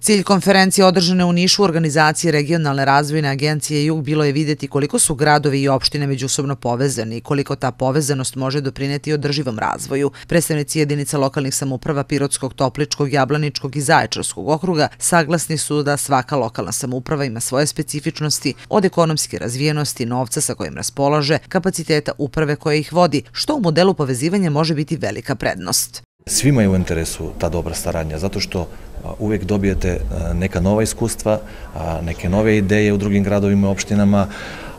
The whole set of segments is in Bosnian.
Cilj konferencije održane u Nišu organizacije regionalne razvojne agencije Jug bilo je vidjeti koliko su gradovi i opštine međusobno povezani i koliko ta povezanost može doprineti održivom razvoju. Predstavnici jedinica lokalnih samuprava Pirotskog, Topličkog, Jablaničkog i Zaječarskog okruga saglasni su da svaka lokalna samuprava ima svoje specifičnosti od ekonomske razvijenosti, novca sa kojim raspolaže, kapaciteta uprave koje ih vodi, što u modelu povezivanja može biti velika prednost. Svima je u interesu ta dobra staranja, zato što uvijek dobijete neka nova iskustva, neke nove ideje u drugim gradovima i opštinama,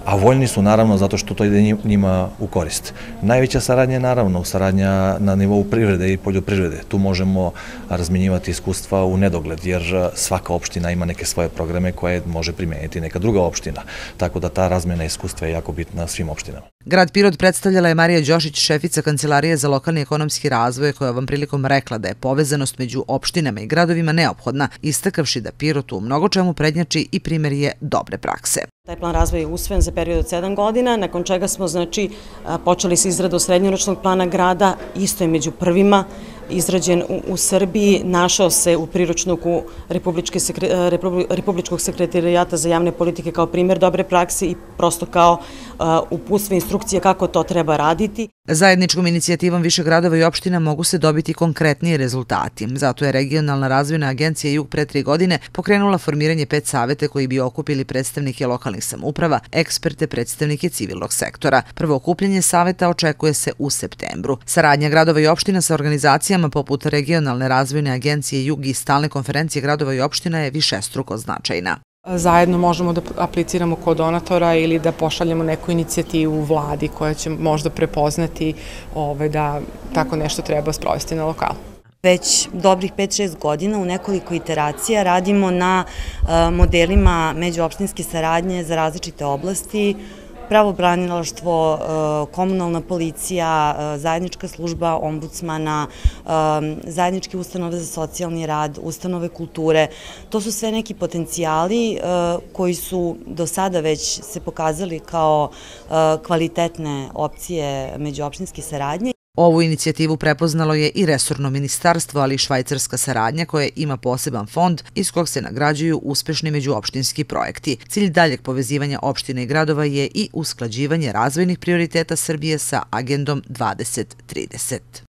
a voljni su naravno zato što to ide njima u korist. Najveća saradnja je naravno saradnja na nivou privrede i poljoprivrede. Tu možemo razminjivati iskustva u nedogled, jer svaka opština ima neke svoje programe koje može primijeniti neka druga opština. Tako da ta razmjena iskustva je jako bitna svim opštinama. Grad Pirot predstavljala je Marija Đošić, šefica Kancelarije za lokalni ekonomski razvoj, koja vam prilikom rekla da je povezanost među opštinama i gradovima neophodna, istakavši da Pirot u mnogo čemu prednjači i primjer je dobre prakse. Taj plan razvoja je usvojen za period od 7 godina, nakon čega smo znači, počeli s izradu srednjoročnog plana grada, isto je među prvima izrađen u Srbiji, našao se u priručnuku eh, Republičkog sekretarijata za javne politike kao primjer dobre prakse i prosto kao eh, uputstvo instrukcije kako to treba raditi. Zajedničkom inicijativom više gradova i opština mogu se dobiti konkretniji rezultati. Zato je Regionalna razvojna agencija Jug pre tri godine pokrenula formiranje pet savete koji bi okupili predstavnike lokalnih samuprava, eksperte, predstavnike civilnog sektora. Prvo okupljanje saveta očekuje se u septembru. Saradnja gradova i opština sa organizacijama poput Regionalne razvojne agencije Jug i stalne konferencije gradova i opština je više struko značajna. Zajedno možemo da apliciramo kod donatora ili da pošaljemo neku inicijativu u vladi koja će možda prepoznati ovaj, da tako nešto treba sprovesti na lokalu. Već dobrih 5-6 godina u nekoliko iteracija radimo na eh, modelima međuopštinske saradnje za različite oblasti, pravobranilaštvo, e, komunalna policija, e, zajednička služba ombudsmana, e, zajedničke ustanove za socijalni rad, ustanove kulture. To su sve neki potencijali koji su do sada već se pokazali kao kvalitetne opcije međuopštinske saradnje. Ovu inicijativu prepoznalo je i Resorno ministarstvo, ali i švajcarska saradnja koja ima poseban fond iz kog se nagrađuju uspešni međuopštinski projekti. Cilj daljeg povezivanja opštine i gradova je i usklađivanje razvojnih prioriteta Srbije sa agendom 2030.